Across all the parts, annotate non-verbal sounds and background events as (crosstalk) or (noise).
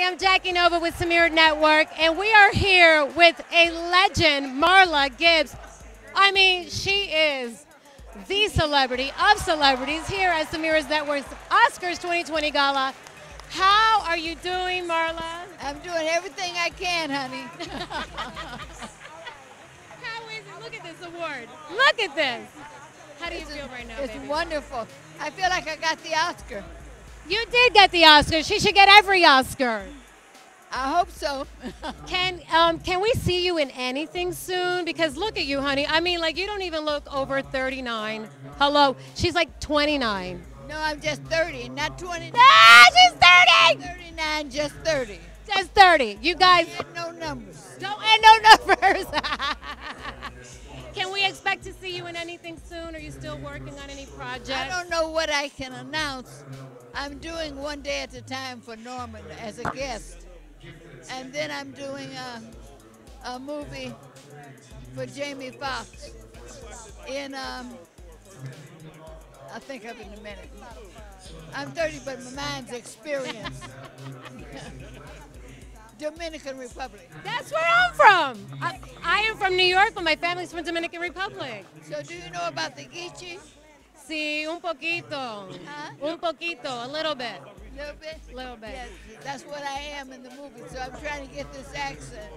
Hi, I'm Jackie Nova with Samira Network, and we are here with a legend, Marla Gibbs. I mean, she is the celebrity of celebrities here at Samira's Network's Oscars 2020 Gala. How are you doing, Marla? I'm doing everything I can, honey. (laughs) How is it? Look at this award. Look at this. How do you It's- feel right now, It's baby? wonderful. I feel like I got the Oscar. You did get the Oscar. She should get every Oscar. I hope so. (laughs) Can um can we see you in anything soon? Because look at you, honey. I mean, like you don't even look over 39. Hello, she's like 29. no, I'm just 30, not 29. Ah, she's 30. 39, just 30. Just 30. You guys Get no numbers. don't and no (laughs) numbers. Anything soon? Are you still working on any projects? I don't know what I can announce. I'm doing one day at a time for Norman as a guest. And then I'm doing a, a movie for Jamie Foxx in, um, I'll think of it in a minute. I'm 30, but my mind's experienced. (laughs) Dominican Republic. That's where I'm from. I, I am from New York, but my family's from Dominican Republic. So do you know about the Geechee? Sí, un poquito. Un poquito, a little bit. little bit? Little bit. Yes, that's what I am in the movie. So I'm trying to get this accent.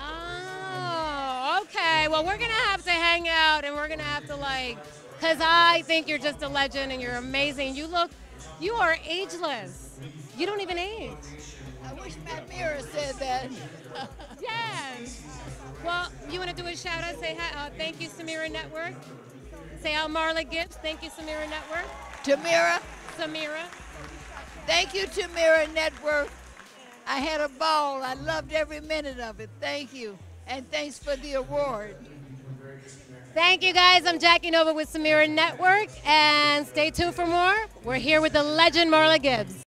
Oh, okay. Well, we're gonna have to hang out, and we're gonna have to like, cause I think you're just a legend, and you're amazing. You look, you are ageless. You don't even age. I wish my mirror said that. Yes. Well, you want to do a shout out? Say hi. Uh, thank you, Samira Network. Say how Marla Gibbs. Thank you, Samira Network. Tamira, Samira. thank you, Tamira Network. I had a ball. I loved every minute of it. Thank you. And thanks for the award. Thank you, guys. I'm Jackie Nova with Samira Network, and stay tuned for more. We're here with the legend Marla Gibbs.